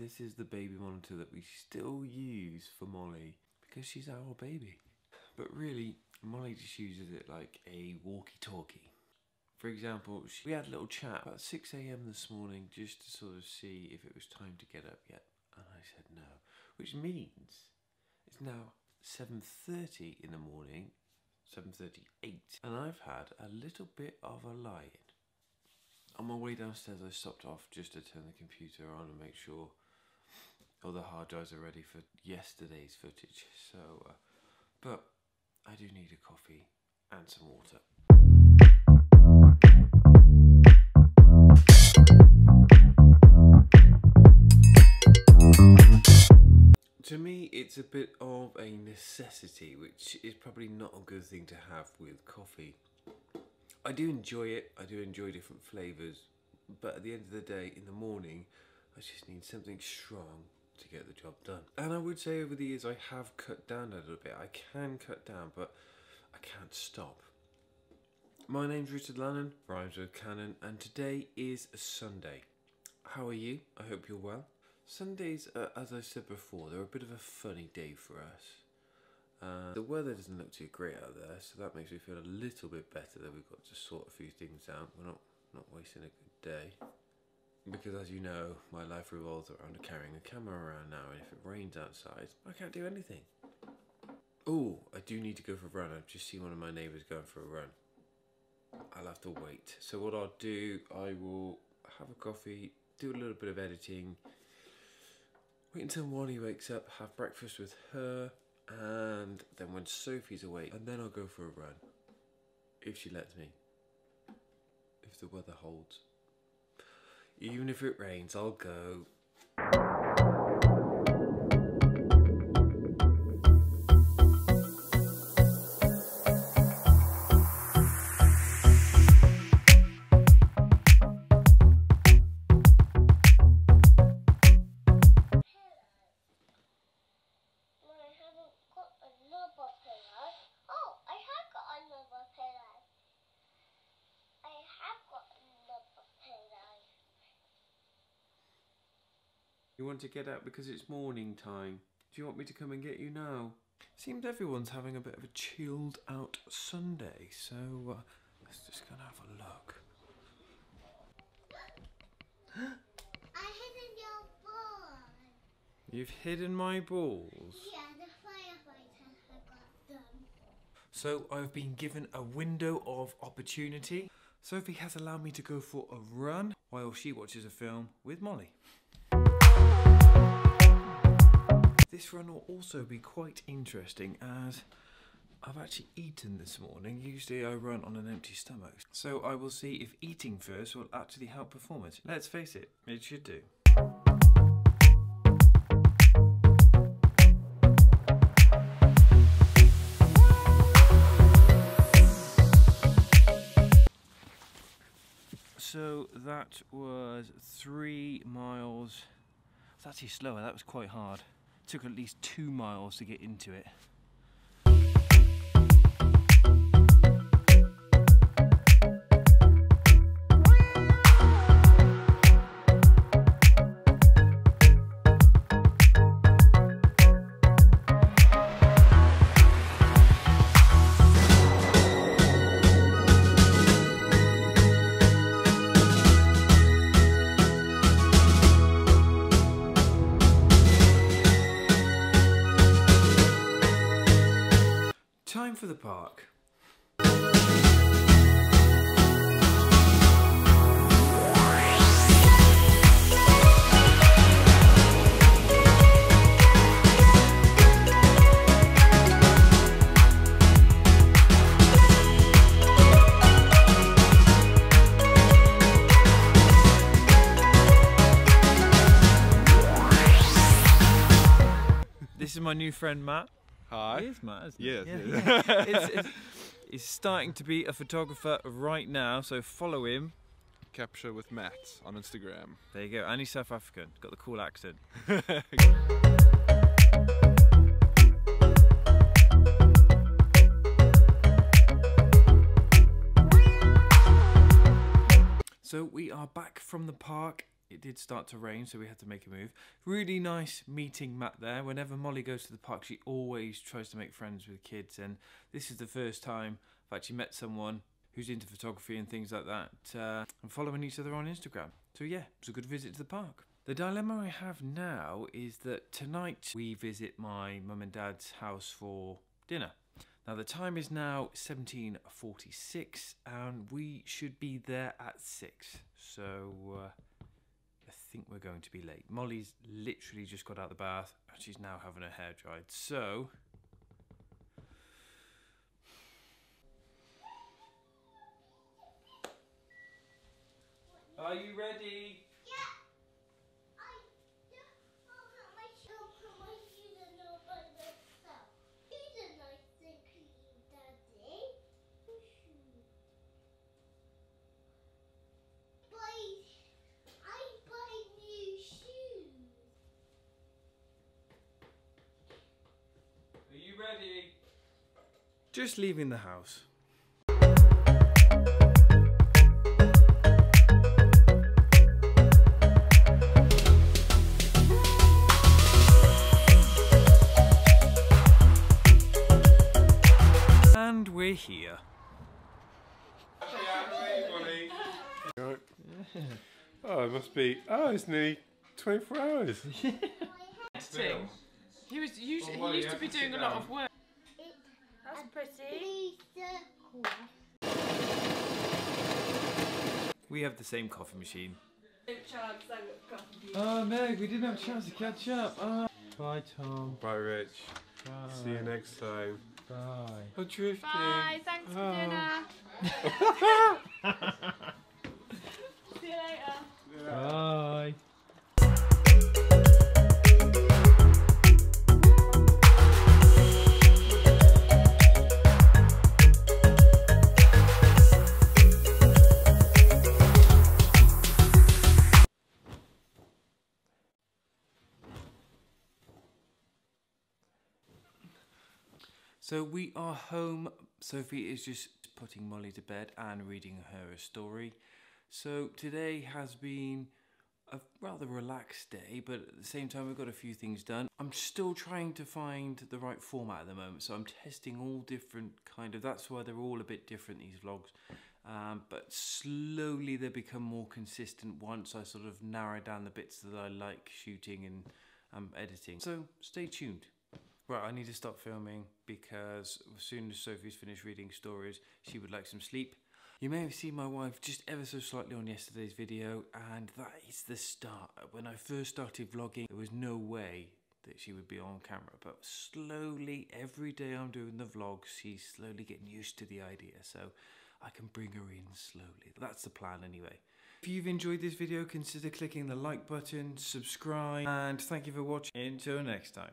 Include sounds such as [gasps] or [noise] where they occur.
this is the baby monitor that we still use for Molly because she's our baby. But really, Molly just uses it like a walkie talkie. For example, she, we had a little chat about 6 a.m. this morning just to sort of see if it was time to get up yet. And I said no, which means it's now 7.30 in the morning, 7.38, and I've had a little bit of a lie-in. On my way downstairs, I stopped off just to turn the computer on and make sure all the hard drives are ready for yesterday's footage. So, uh, but I do need a coffee and some water. To me, it's a bit of a necessity, which is probably not a good thing to have with coffee. I do enjoy it, I do enjoy different flavours, but at the end of the day, in the morning, I just need something strong to get the job done. And I would say over the years, I have cut down a little bit. I can cut down, but I can't stop. My name's Richard Lannen, rhymes with Cannon, and today is Sunday. How are you? I hope you're well. Sundays, uh, as I said before, they're a bit of a funny day for us. Uh, the weather doesn't look too great out there, so that makes me feel a little bit better that we've got to sort a few things out. We're not not wasting a good day. Because as you know, my life revolves around carrying a camera around now, and if it rains outside, I can't do anything. Oh, I do need to go for a run. I've just seen one of my neighbours going for a run. I'll have to wait. So what I'll do, I will have a coffee, do a little bit of editing, wait until Wally wakes up, have breakfast with her, and then when Sophie's awake, and then I'll go for a run. If she lets me. If the weather holds. Even if it rains, I'll go. You want to get out because it's morning time. Do you want me to come and get you now? Seems everyone's having a bit of a chilled out Sunday, so uh, let's just go and have a look. [gasps] I hidden your ball. You've hidden my balls. Yeah, the firefighter have got them. So I've been given a window of opportunity. Sophie has allowed me to go for a run while she watches a film with Molly. This run will also be quite interesting as I've actually eaten this morning. Usually I run on an empty stomach. So I will see if eating first will actually help performance. Let's face it, it should do. So that was three miles. It's actually slower, that was quite hard. Took at least two miles to get into it. Park. This is my new friend Matt. Hi. It is Matt, isn't Yes, it? yes. yeah. [laughs] it's, it's, he's starting to be a photographer right now, so follow him. Capture with Matt on Instagram. There you go. And he's South African. Got the cool accent. [laughs] So we are back from the park it did start to rain, so we had to make a move. Really nice meeting Matt there. Whenever Molly goes to the park, she always tries to make friends with kids, and this is the first time I've actually met someone who's into photography and things like that, uh, and following each other on Instagram. So yeah, it was a good visit to the park. The dilemma I have now is that tonight we visit my mum and dad's house for dinner. Now the time is now 17:46 and we should be there at 6. So uh, think we're going to be late. Molly's literally just got out of the bath and she's now having her hair dried. So Are you ready? Yeah. I just hold up my shoe, put my shoes in over myself. He's a nice and clean, Daddy. Shoe. Buy, I buy new shoes. Are you ready? Just leaving the house. And we're here. Right. Oh, it must be. Oh, it's nearly 24 hours. Thing. [laughs] He was usually well, he you used to be to doing a lot of work. It's That's pretty. We have the same coffee machine. Chance I would come. Oh, Meg, we didn't have a chance to catch up. Oh. Bye, Tom. Bye, Rich. Bye. See you next time. Bye. Oh, drifting. Bye. Thanks for Oh. dinner. [laughs] See you later. Bye. So we are home. Sophie is just putting Molly to bed and reading her a story. So today has been a rather relaxed day, but at the same time we've got a few things done. I'm still trying to find the right format at the moment, so I'm testing all different kind of. That's why they're all a bit different these vlogs. Um, but slowly they become more consistent once I sort of narrow down the bits that I like shooting and um, editing. So stay tuned. Right, I need to stop filming because as soon as Sophie's finished reading stories, she would like some sleep. You may have seen my wife just ever so slightly on yesterday's video, and that is the start. When I first started vlogging, there was no way that she would be on camera, but slowly, every day I'm doing the vlogs, she's slowly getting used to the idea, so I can bring her in slowly. That's the plan anyway. If you've enjoyed this video, consider clicking the like button, subscribe, and thank you for watching. Until next time.